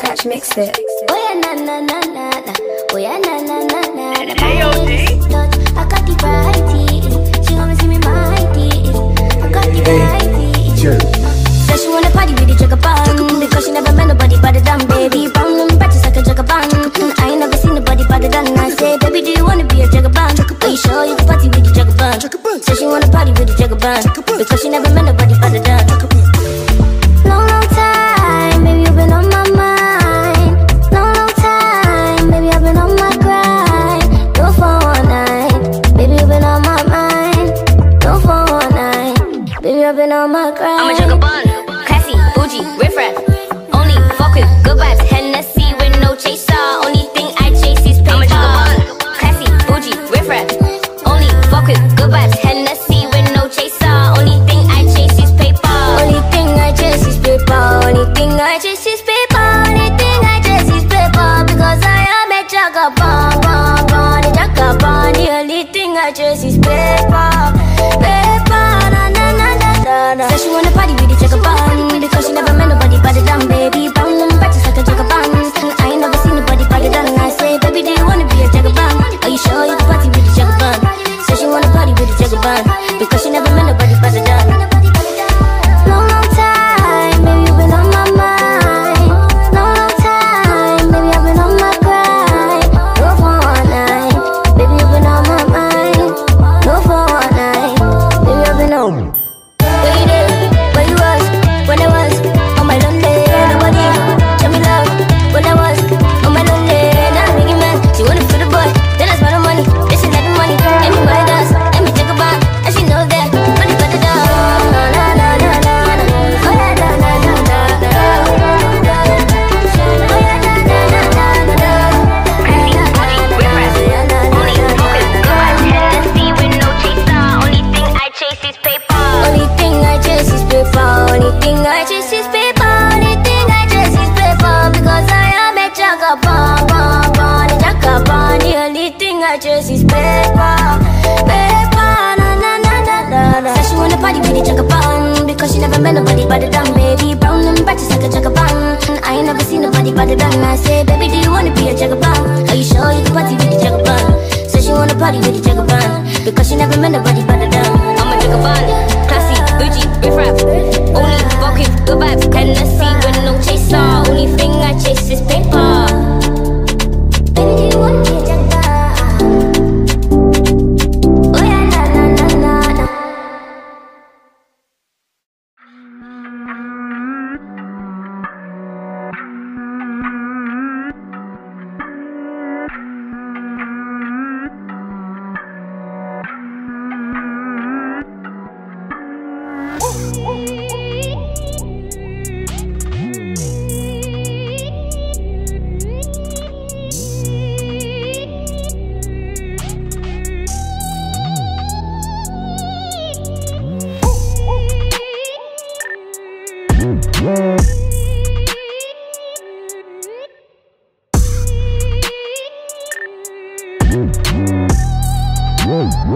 Scratch mix it. Oh yeah na na na na na. Oh yeah na na na na na. J O D. Touch got the variety. She wanna see me mine. Jersey's bed. down. purchase these paper, paper, na na na na na na. Said she wanna party with the chaka bun because she never met nobody but the damn baby brown and bright just like a chaka bun. I ain't never seen nobody but the damn. I say, baby, do you wanna be a chaka bun? Are you sure you can party with the chaka bun? Said she wanna party with the chaka bun because she never met nobody but the damn. I'm a chaka bun.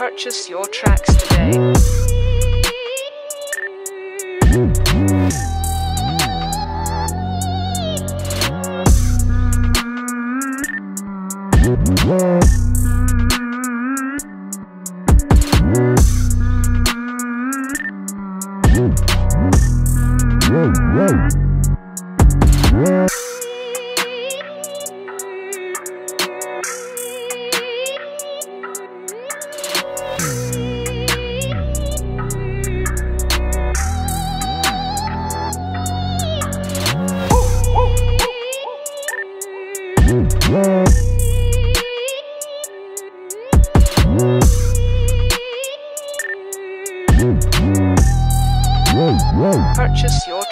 purchase your tracks today. Yeah. Purchase your